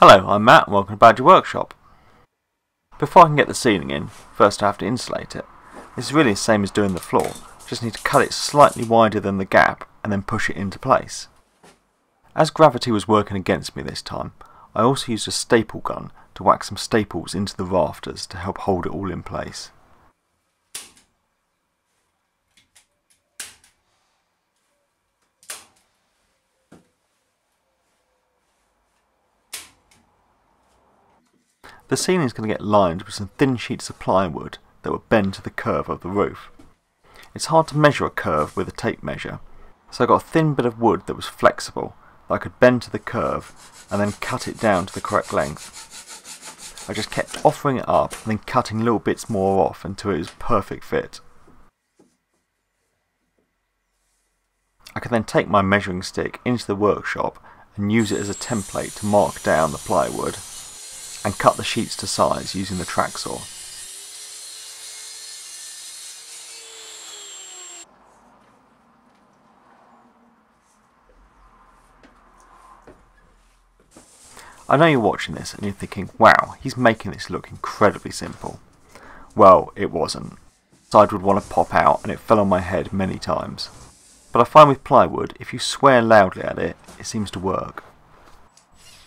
Hello, I'm Matt and welcome to Badger Workshop. Before I can get the ceiling in, first I have to insulate it. This is really the same as doing the floor, just need to cut it slightly wider than the gap and then push it into place. As gravity was working against me this time, I also used a staple gun to whack some staples into the rafters to help hold it all in place. The ceiling is going to get lined with some thin sheets of plywood that will bend to the curve of the roof. It's hard to measure a curve with a tape measure, so I got a thin bit of wood that was flexible that I could bend to the curve and then cut it down to the correct length. I just kept offering it up and then cutting little bits more off until it was perfect fit. I can then take my measuring stick into the workshop and use it as a template to mark down the plywood and cut the sheets to size using the track saw. I know you're watching this and you're thinking, wow, he's making this look incredibly simple. Well, it wasn't. Side would want to pop out and it fell on my head many times. But I find with plywood, if you swear loudly at it, it seems to work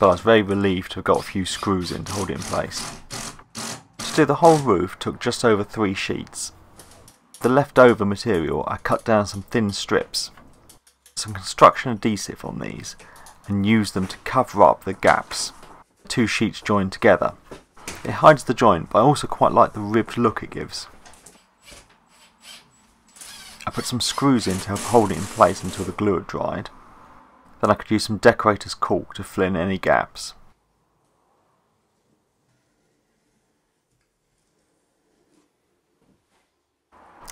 but I was very relieved to have got a few screws in to hold it in place. To do the whole roof took just over three sheets. The leftover material I cut down some thin strips, some construction adhesive on these, and used them to cover up the gaps. Two sheets joined together. It hides the joint, but I also quite like the ribbed look it gives. I put some screws in to help hold it in place until the glue had dried. Then I could use some decorator's caulk to fill in any gaps.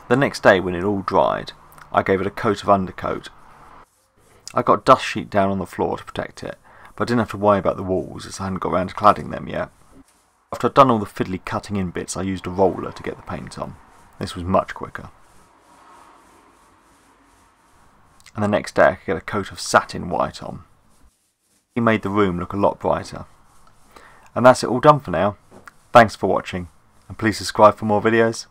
The next day when it all dried, I gave it a coat of undercoat. I got dust sheet down on the floor to protect it, but I didn't have to worry about the walls as I hadn't got around to cladding them yet. After I'd done all the fiddly cutting in bits I used a roller to get the paint on. This was much quicker. And the next day I could get a coat of satin white on. He made the room look a lot brighter. And that's it all done for now. Thanks for watching, and please subscribe for more videos.